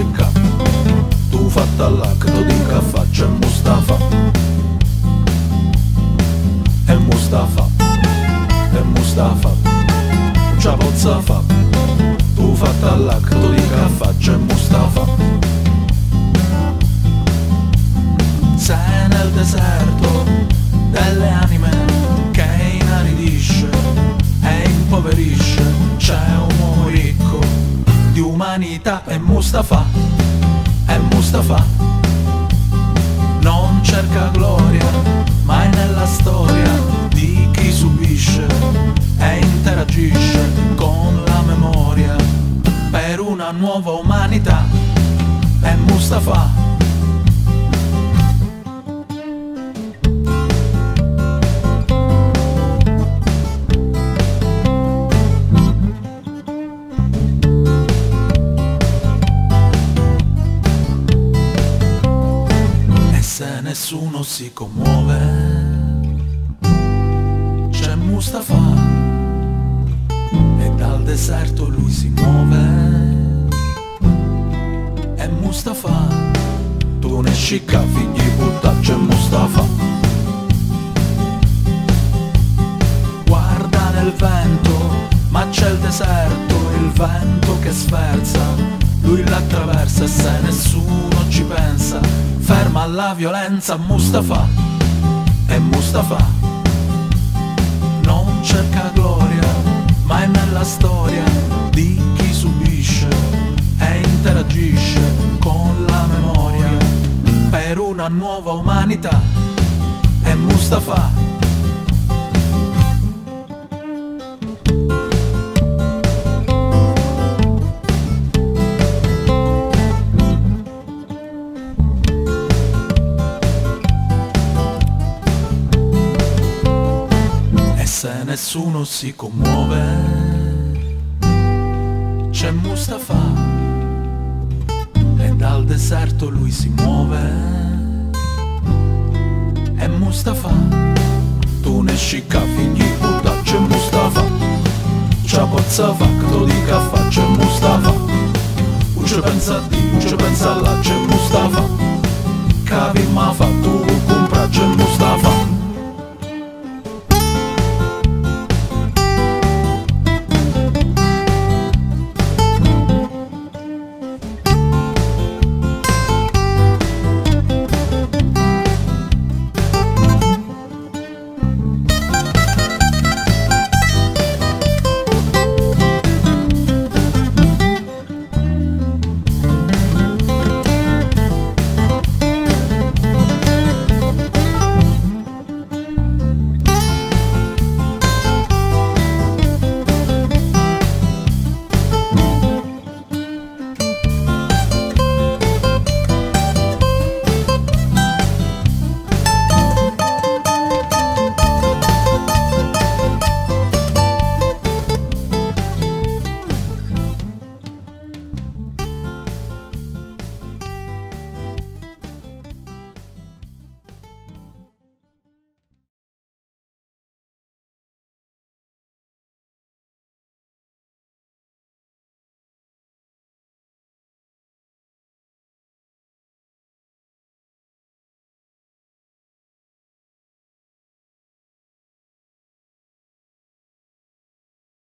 tutto Tu fatta all'acto di caffè c'è Mustafa Mustafa E Mustafa. Non cerca gloria ma è nella storia di chi subisce e interagisce con la memoria. Per una nuova umanità E Mustafa nessuno si commuove. C'è Mustafa E dal deserto lui si muove. E Mustafa Tu ne scicca figli butta c'è Mustafa. Guarda nel vento ma c'è il deserto Il vento che sferza lui l'attraversa e se nessuno ci pensa. Ferma la violenza Mustafa. E Mustafa Non cerca gloria Ma è nella storia Di chi subisce E interagisce con la memoria. Per una nuova umanità. E Mustafa nessuno si commuove. C'è Mustafa E dal deserto lui si muove. E Mustafa Tu ne scicca figli puta c'è Mustafa. C'è pozza facto di caffè c'è Mustafa. Un ci pensa a di, un ci pensa là c'è Mustafa